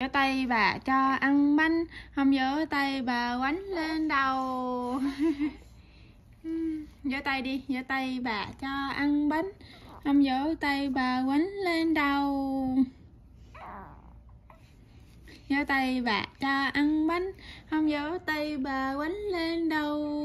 giơ tay bà cho ăn bánh. Không giơ tay bà quánh lên đầu. Giơ tay đi giơ tay bà cho ăn bánh. Không giơ tay bà quánh lên đầu. Giơ tay bà cho ăn bánh. Không giơ tay bà quánh lên đầu.